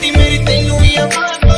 धरती मेरी तेनू ही अमान